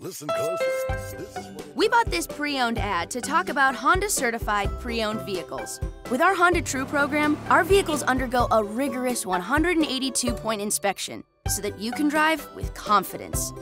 Listen closely. We bought this pre owned ad to talk about Honda certified pre owned vehicles. With our Honda True program, our vehicles undergo a rigorous 182 point inspection so that you can drive with confidence.